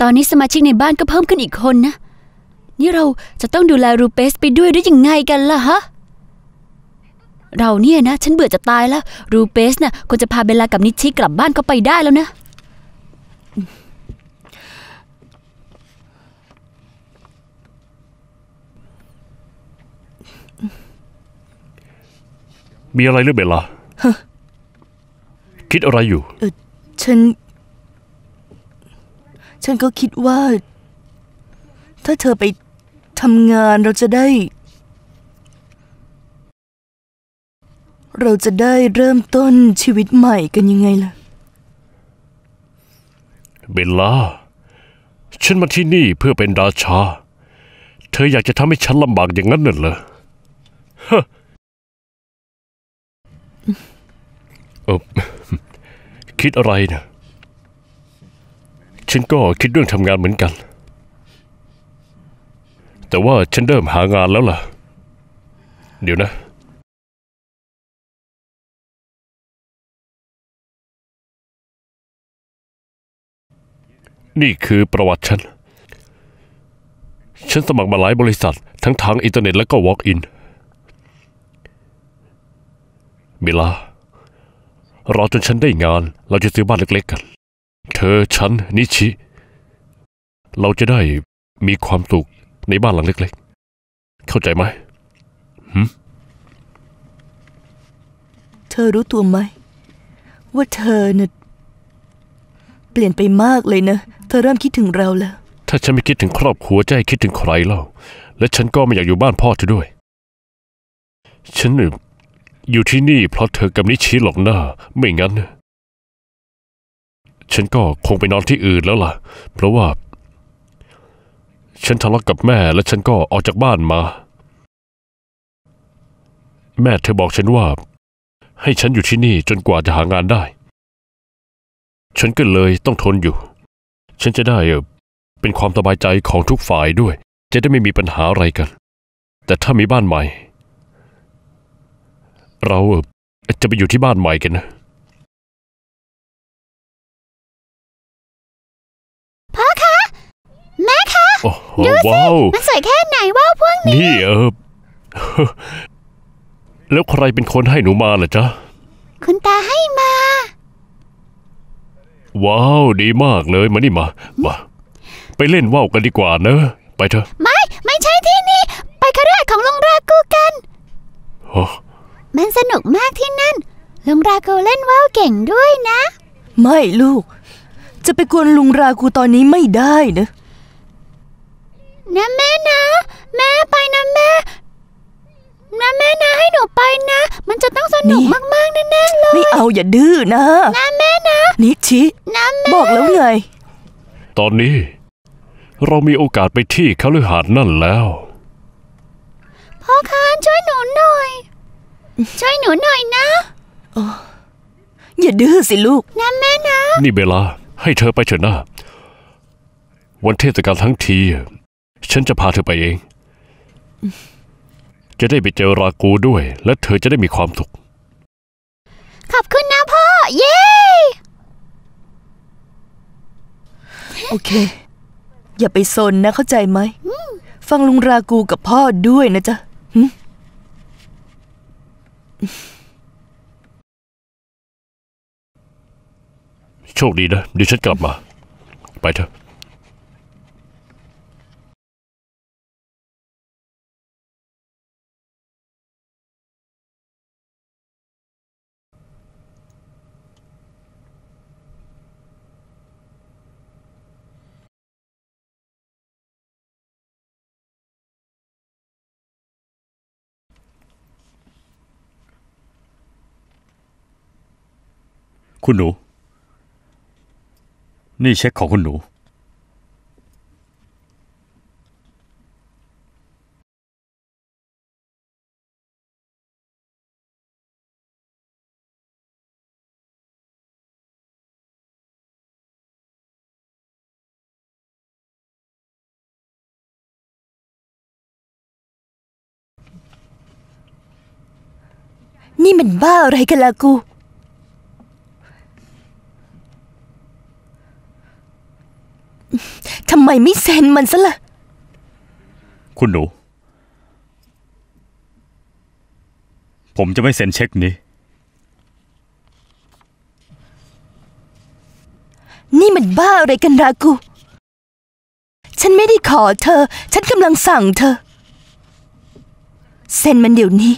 ตอนนี้สมาชิกในบ้านก็เพิ่มขึ้นอีกคนนะ นี่เราจะต้องดูแลรูเปสไปด้วยได้ยังไงกันล่ะฮะ เราเนี่ยนะ ฉันเบื่อจะตายแล้ว รูเปสน่ะควรจะพาเบลลากับนิชิกลับบ้านเขาไปได้แล้วนะ มีอะไรหรือเบลล่าคิดอะไรอยู่ ฉัน ฉันก็คิดว่า ถ้าเธอไปทำงานเราจะได้ เราจะได้เริ่มต้นชีวิตใหม่กันยังไงล่ะ เบลล่า ฉันมาที่นี่เพื่อเป็นราชา เธออยากจะทำให้ฉันลำบากอย่างนั้นน่ะเหรอฮะเออคิดอะไรนะ ฉันก็คิดเรื่องทำงานเหมือนกัน แต่ว่าฉันเริ่มหางานแล้วล่ะ เดี๋ยวนะ นี่คือประวัติฉัน ฉันสมัครมาหลายบริษัท ทั้งทางอินเทอร์เน็ตและก็ Walk-in เบลา รอจนฉันได้งาน เราจะซื้อบ้านเล็กๆกัน เธอฉันนิชิ เราจะได้มีความสุขในบ้านหลังเล็กๆ เข้าใจไหมเธอรู้ตัวไหม ว่าเธอเน่ะเปลี่ยนไปมากเลยนะ เธอเริ่มคิดถึงเราแล้ว ถ้าฉันไม่คิดถึงครอบครัวจะให้คิดถึงใครเล่า และฉันก็ไม่อยากอยู่บ้านพ่อเธอด้วย ฉันน่ะอยู่ที่นี่เพราะเธอกับนิชิหลอกหน้า ไม่งั้นน่ะ ฉันก็คงไปนอนที่อื่นแล้วล่ะ เพราะว่า ฉันทะเลาะกับแม่และฉันก็ออกจากบ้านมา แม่เธอบอกฉันว่า ให้ฉันอยู่ที่นี่จนกว่าจะหางานได้ ฉันก็เลยต้องทนอยู่ ฉันจะได้เออเป็นความสบายใจของทุกฝ่ายด้วย จะได้ไม่มีปัญหาอะไรกัน แต่ถ้ามีบ้านใหม่ เราเอ่อจะไปอยู่ที่บ้านใหม่กันนะ โอ้โหว้าวมันสวยแค่ไหนว่าวพวกนี้นี่เออ แล้วใครเป็นคนให้หนูมาล่ะจ๊ะ คุณตาให้มา ว้าวดีมากเลยมานี่มามาไปเล่นว่าวกันดีกว่าเนอะไปเถอะไม่ ไม่ใช่ที่นี่ ไปคฤหาสน์ของลุงรากูกัน โอ้มันสนุกมากที่นั่นลุงรากูเล่นว่าวเก่งด้วยนะ ไม่ลูก จะไปกวนลุงรากูตอนนี้ไม่ได้นะ นะแม่นะ แม่ไปนะแม่นะแม่นะให้หนูไปนะ มันจะต้องสนุกนี่มากๆแน่ๆเลยไม่เอาอย่าดื้อนะนะแม่นะนิชินะแม่บอกแล้วไงตอนนี้ เรามีโอกาสไปที่คฤหาสน์นั่นแล้วพ่อคะช่วยหนูหน่อย ช่วยหนูหน่อยนะอย่าดื้อสิลูกนะแม่นะ นี่เบลา ให้เธอไปเถอะนะวันเทศกาลทั้งที ฉันจะพาเธอไปเอง จะได้ไปเจอรากูด้วย และเธอจะได้มีความสุข ขอบคุณนะพ่อ เย้ โอเค อย่าไปซนนะเข้าใจไหม ฟังลุงรากูกับพ่อด้วยนะจ๊ะหึโชคดีนะเดี๋ยวฉันกลับมา ไปเถอะ คุณหนู นี่เช็คของคุณหนู นี่มันบ้าอะไรกันล่ะกู ฉ ทำ ไมไม่เซ็นมันซะล่ะ คุณหนู ผมจะไม่เซ็นเช็คนี้ นี่มันบ้าอะไรกันรากู ฉันไม่ได้ขอเธอ ฉันกำลังสั่งเธอ เซ็นมันเดี๋ยวนี้